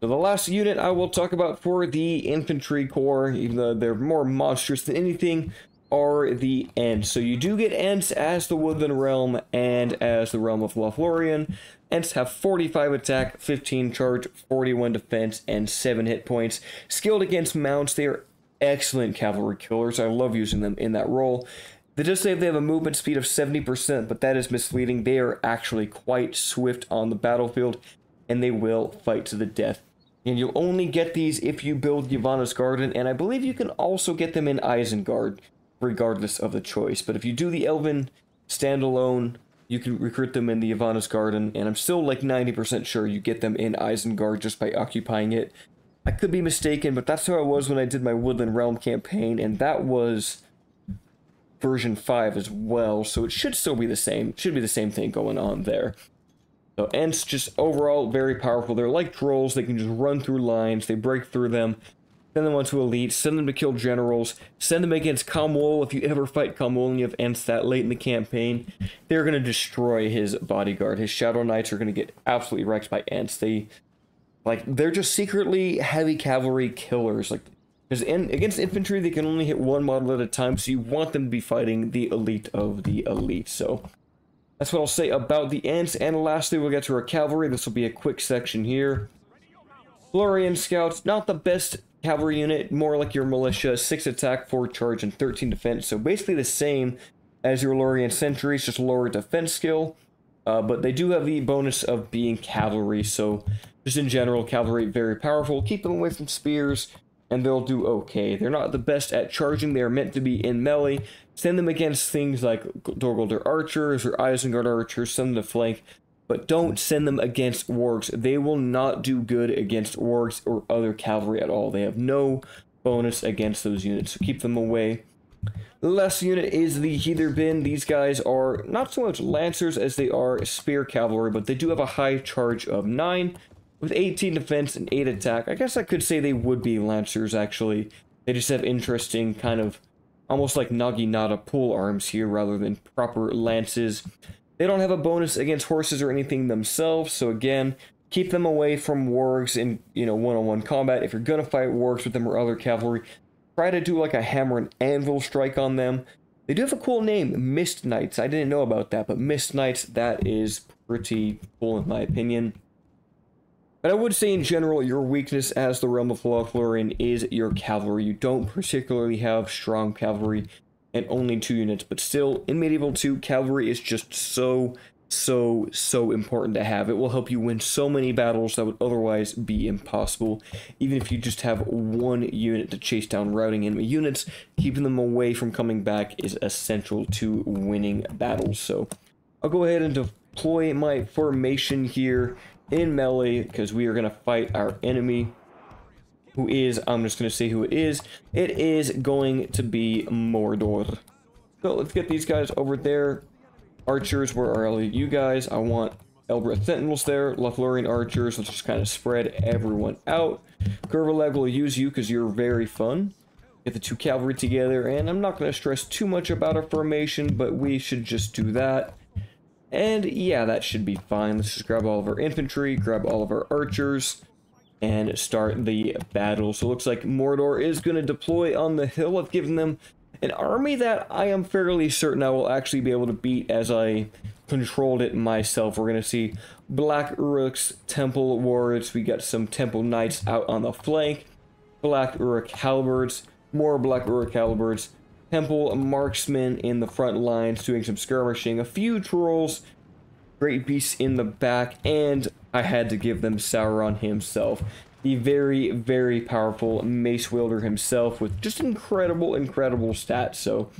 So the last unit I will talk about for the infantry corps, even though they're more monstrous than anything, are the Ents. So you do get Ents as the Woodland Realm and as the Realm of Lothlorien. Ents have 45 attack, 15 charge, 41 defense, and 7 hit points. Skilled against mounts, they are excellent cavalry killers. I love using them in that role. They just say they have a movement speed of 70%, but that is misleading. They are actually quite swift on the battlefield, and they will fight to the death. And you'll only get these if you build Yavanna's Garden, and I believe you can also get them in Isengard regardless of the choice. But if you do the Elven standalone, you can recruit them in the Yavanna's Garden, and I'm still like 90% sure you get them in Isengard just by occupying it. I could be mistaken, but that's how I was when I did my Woodland Realm campaign, and that was version 5 as well, so it should still be the same. Should be the same thing going on there. So Ents just overall very powerful. They're like trolls. They can just run through lines. They break through them. Send them onto elite. Send them to kill generals. Send them against Khamûl. If you ever fight Khamûl and you have Ents that late in the campaign, they're going to destroy his bodyguard. His Shadow Knights are going to get absolutely wrecked by Ents. They, like, they're just secretly heavy cavalry killers. Like, because in, against infantry, they can only hit one model at a time, so you want them to be fighting the elite of the elite. So that's what I'll say about the ants. And lastly, we'll get to our cavalry. This will be a quick section here. Lorien Scouts, not the best cavalry unit, more like your militia. 6 attack, 4 charge, and 13 defense. So basically the same as your Lorien Sentries, just lower defense skill. Uh, but they do have the bonus of being cavalry, so just in general, cavalry very powerful. Keep them away from spears, and they'll do okay. They're not the best at charging. They are meant to be in melee. Send them against things like Dol Guldur archers or Isengard archers, send them to flank, but don't send them against wargs. They will not do good against wargs or other cavalry at all. They have no bonus against those units, so keep them away. The last unit is the Heather Bin. These guys are not so much lancers as they are spear cavalry, but they do have a high charge of 9 with 18 defense and 8 attack. I guess I could say they would be lancers, actually. They just have interesting kind of almost like Naginata pole arms here rather than proper lances. They don't have a bonus against horses or anything themselves, so again, keep them away from wargs in, you know, one-on-one combat. If you're gonna fight wargs with them or other cavalry, try to do like a hammer and anvil strike on them. They do have a cool name, Mist Knights. I didn't know about that, but Mist Knights, that is pretty cool in my opinion. But I would say in general, your weakness as the Realm of Lothlorien is your cavalry. You don't particularly have strong cavalry and only two units, but still, in Medieval 2, cavalry is just so, so, so important to have. It will help you win so many battles that would otherwise be impossible. Even if you just have one unit to chase down routing enemy units, keeping them away from coming back is essential to winning battles. So I'll go ahead and deploy my formation here in melee because we are going to fight our enemy who is, I'm just going to say who it is. It is going to be Mordor. So let's get these guys over there. Archers, where are you guys? I want Elbreth Sentinels there. Lothlorien Archers, let's just kind of spread everyone out. Gervaleg will use you because you're very fun. Get the two cavalry together, and I'm not going to stress too much about our formation, but we should just do that. And yeah, that should be fine. Let's just grab all of our infantry, grab all of our archers, and start the battle. So it looks like Mordor is going to deploy on the hill. I've given them an army that I am fairly certain I will actually be able to beat as I controlled it myself. We're going to see Black Uruk's Temple Wards. We got some Temple Knights out on the flank. Black Uruk Halberds. More Black Uruk Halberds. Temple marksmen in the front lines doing some skirmishing, a few trolls, great beasts in the back, and I had to give them Sauron himself. The very, very powerful mace wielder himself with just incredible, incredible stats. So,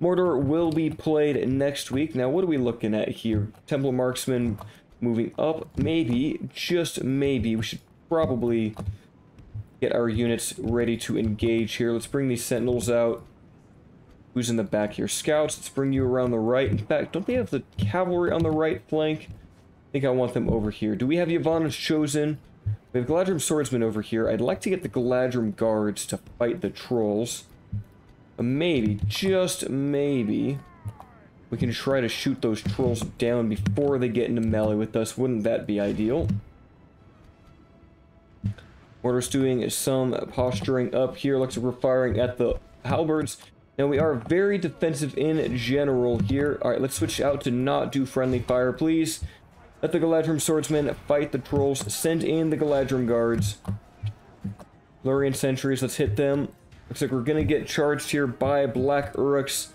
Mordor will be played next week. Now, what are we looking at here? Temple Marksman moving up. Maybe, just maybe, we should probably get our units ready to engage here. Let's bring these Sentinels out. Who's in the back here? Scouts, let's bring you around the right. In fact, don't they have the cavalry on the right flank? I think I want them over here. Do we have Yavanna's Chosen? We have Galadrim Swordsmen over here. I'd like to get the Galadrim Guards to fight the Trolls. Uh, maybe, just maybe, we can try to shoot those Trolls down before they get into melee with us. Wouldn't that be ideal? Mordor's doing some posturing up here. Looks like we're firing at the halberds. Now we are very defensive in general here. Alright, let's switch out to not do friendly fire, please. Let the Galadrim swordsmen fight the trolls. Send in the Galadrim guards. Lorien sentries, let's hit them. Looks like we're gonna get charged here by Black Uruks.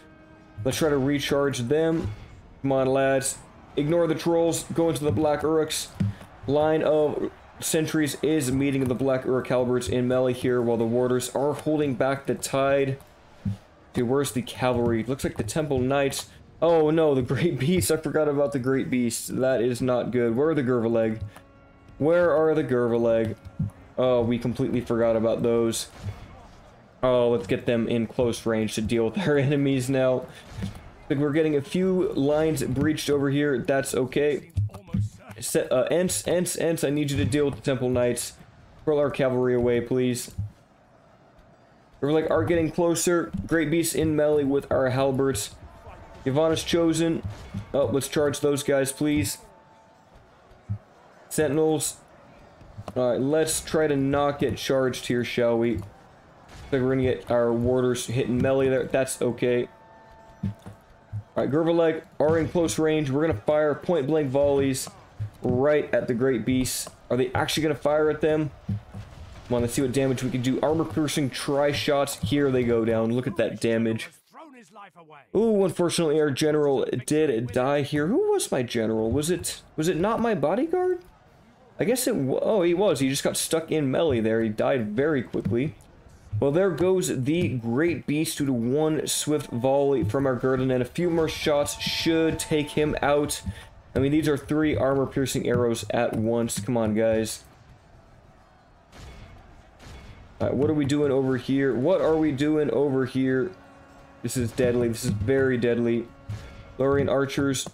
Let's try to recharge them. Come on, lads. Ignore the trolls. Go into the Black Uruks. Line of sentries is meeting the Black Uruk halberds in melee here while the warders are holding back the tide. Where's the cavalry? Looks like the Temple Knights. Oh no, the Great Beast. I forgot about the Great Beast. That is not good. Where are the Gervaleg? Where are the Gervaleg? Oh, we completely forgot about those. Oh, let's get them in close range to deal with our enemies now. We're getting a few lines breached over here. That's okay. Set, uh, Ents, Ents, Ents, I need you to deal with the Temple Knights. Roll our cavalry away, please. We're like are getting closer. Great beasts in melee with our halberds. Yavanna's chosen. Oh, let's charge those guys, please. Sentinels. Alright, let's try to not get charged here, shall we? Like we're gonna get our warders hitting melee there. That's okay. Alright, Gervaleg are in close range. We're gonna fire point blank volleys right at the Great Beasts. Are they actually gonna fire at them? Come on, let's see what damage we can do. Armor piercing tri shots. Here they go down. Look at that damage. Ooh, unfortunately our general did die here. Who was my general? Was it was it not my bodyguard? I guess it oh he was. He just got stuck in melee there. He died very quickly. Well, there goes the Great Beast due to one swift volley from our Garden, and a few more shots should take him out. I mean, these are three armor-piercing arrows at once. Come on, guys. What are we doing over here? What are we doing over here? This is deadly. This is very deadly. Lorien archers.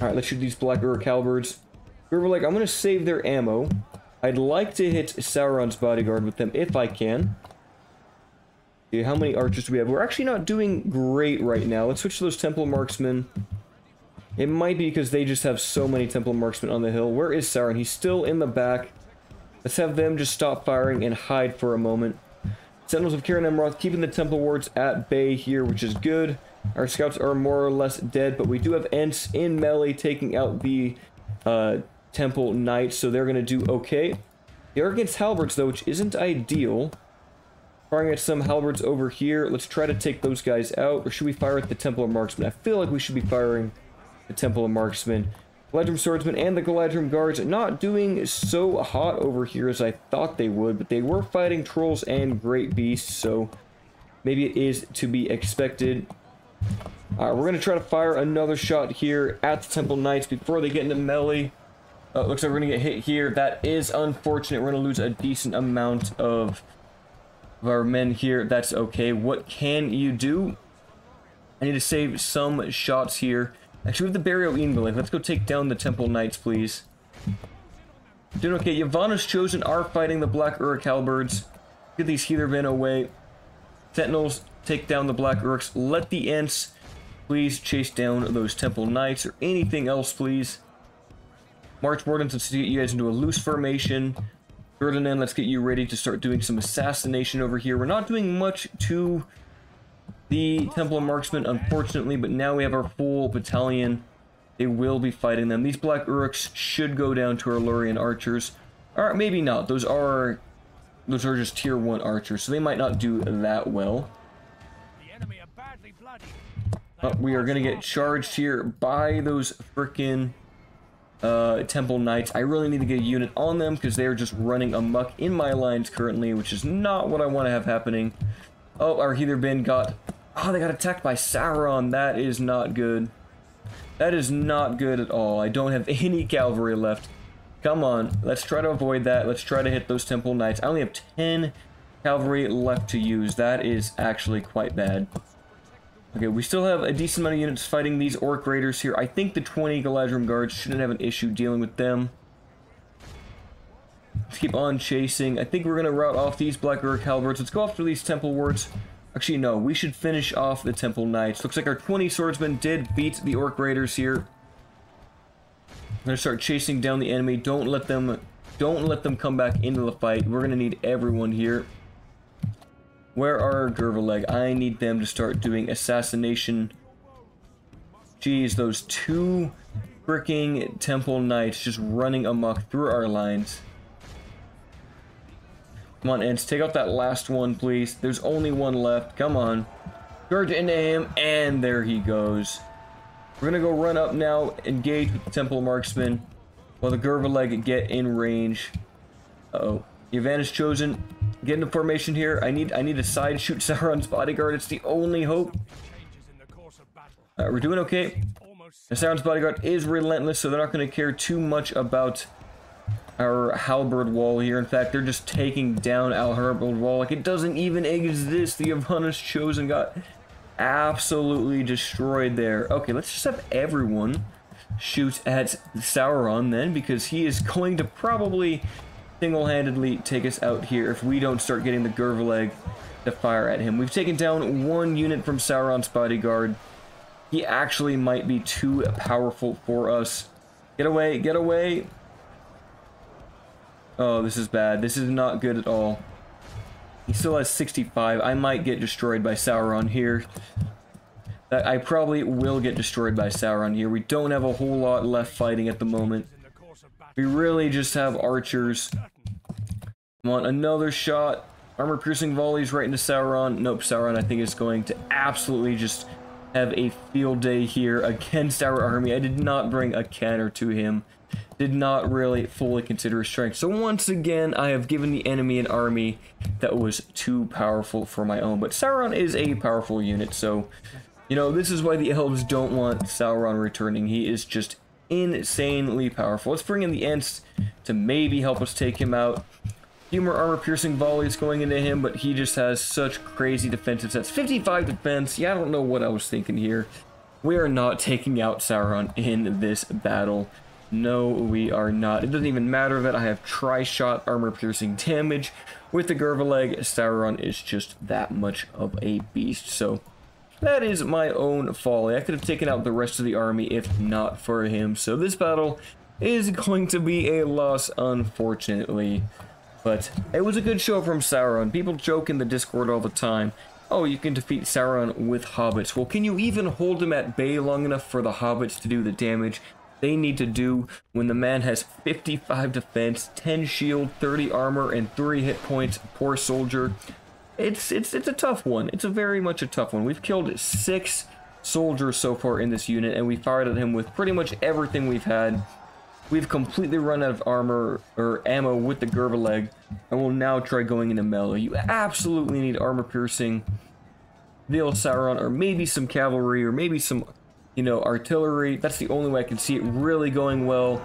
Alright, let's shoot these black. We were like, I'm gonna save their ammo. I'd like to hit Sauron's bodyguard with them if I can. Okay, how many archers do we have? We're actually not doing great right now. Let's switch to those Temple Marksmen. It might be because they just have so many Temple Marksmen on the hill. Where is Sauron? He's still in the back. Let's have them just stop firing and hide for a moment. Sentinels of Cerin Amroth keeping the Temple Wards at bay here, which is good. Our scouts are more or less dead, but we do have Ents in melee taking out the uh, Temple Knights, so they're going to do okay. They are against Halberds, though, which isn't ideal. Firing at some Halberds over here. Let's try to take those guys out. Or should we fire at the Templar Marksman? I feel like we should be firing the Templar Marksman. Galadrim Swordsman and the Galadrim Guards not doing so hot over here as I thought they would, but they were fighting Trolls and Great Beasts, so maybe it is to be expected. Alright, we're going to try to fire another shot here at the Temple Knights before they get into melee. Uh, looks like we're going to get hit here. That is unfortunate. We're going to lose a decent amount of, of our men here. That's okay. What can you do? I need to save some shots here. Actually, with the Burial Invalid, let's go take down the Temple Knights, please. Doing okay. Yavanna's Chosen are fighting the Black Uruk Halberds. Get these Heathermen away. Sentinels, take down the Black Uruks. Let the Ents, please chase down those Temple Knights or anything else, please. March Wardens, let's get you guys into a loose formation. Ferdinand, let's get you ready to start doing some assassination over here. We're not doing much to the Temple of Marksmen, unfortunately, but now we have our full battalion. They will be fighting them. These Black Uruks should go down to our Lorien archers. Or maybe not. Those are those are just tier 1 archers, so they might not do that well. But we are going to get charged here by those frickin' uh, Temple Knights. I really need to get a unit on them because they are just running amuck in my lines currently, which is not what I want to have happening. Oh, our Heather Bin got... Oh, they got attacked by Sauron. That is not good. That is not good at all. I don't have any cavalry left. Come on, let's try to avoid that. Let's try to hit those Temple Knights. I only have 10 cavalry left to use. That is actually quite bad. Okay, we still have a decent amount of units fighting these Orc Raiders here. I think the 20 Galadrim Guards shouldn't have an issue dealing with them. Let's keep on chasing. I think we're going to route off these Black Uruk Halberds. Let's go after these Temple Wards. Actually, no, we should finish off the Temple Knights. Looks like our 20 Swordsmen did beat the Orc Raiders here. I'm to start chasing down the enemy. Don't let them... Don't let them come back into the fight. We're to need everyone here. Where are Gervaleg? I need them to start doing assassination. Jeez, those two freaking Temple Knights just running amok through our lines. Come on, Ents, take out that last one, please. There's only one left. Come on. Charge into him, and there he goes. We're gonna go run up now, engage with the Temple Marksman, while the Gervaleg get in range. Uh oh Yavanna's chosen. Get into formation here. I need I need to side shoot Sauron's bodyguard. It's the only hope. Uh, we're doing okay. The Sauron's bodyguard is relentless, so they're not going to care too much about our halberd wall here. In fact, they're just taking down our halberd wall like it doesn't even exist. The Yavanna's Chosen got absolutely destroyed there. Okay, let's just have everyone shoot at Sauron then, because he is going to probably single-handedly take us out here if we don't start getting the Gervaleg to fire at him. We've taken down one unit from Sauron's bodyguard. He actually might be too powerful for us. Get away, get away. Oh, this is bad. This is not good at all. He still has 65. I might get destroyed by Sauron here. I probably will get destroyed by Sauron here. We don't have a whole lot left fighting at the moment. We really just have archers. Want another shot. Armor-piercing volleys right into Sauron. Nope, Sauron I think is going to absolutely just have a field day here against our army. I did not bring a canner to him. Did not really fully consider his strength. So once again, I have given the enemy an army that was too powerful for my own. But Sauron is a powerful unit, so... You know, this is why the elves don't want Sauron returning. He is just insanely powerful. Let's bring in the Ents to maybe help us take him out. More armor-piercing volleys going into him, but he just has such crazy defensive sets. 55 defense. Yeah, I don't know what I was thinking here. We are not taking out Sauron in this battle. No, we are not. It doesn't even matter that I have tri-shot armor-piercing damage. With the Gervaleg, Sauron is just that much of a beast. So, that is my own folly. I could have taken out the rest of the army if not for him. So this battle is going to be a loss, unfortunately. But it was a good show from Sauron. People joke in the Discord all the time. Oh, you can defeat Sauron with hobbits. Well, can you even hold him at bay long enough for the hobbits to do the damage they need to do when the man has 55 defense, 10 shield, 30 armor, and 3 hit points? Poor soldier. It's, it's, it's a tough one. It's a very much a tough one. We've killed 6 soldiers so far in this unit, and we fired at him with pretty much everything we've had. We've completely run out of armor or ammo with the Gervaleg, and we'll now try going into melee. You absolutely need armor piercing, Veil Sauron, or maybe some cavalry, or maybe some, you know, artillery. That's the only way I can see it really going well.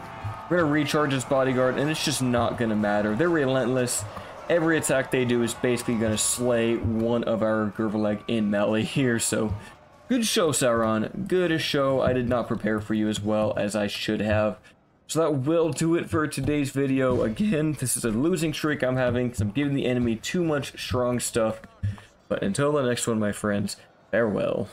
We're gonna recharge his bodyguard, and it's just not gonna matter. They're relentless. Every attack they do is basically gonna slay one of our Gervaleg in melee here, so good show, Sauron. Good show. I did not prepare for you as well as I should have. So that will do it for today's video. Again, this is a losing streak I'm having because I'm giving the enemy too much strong stuff. But until the next one, my friends, farewell.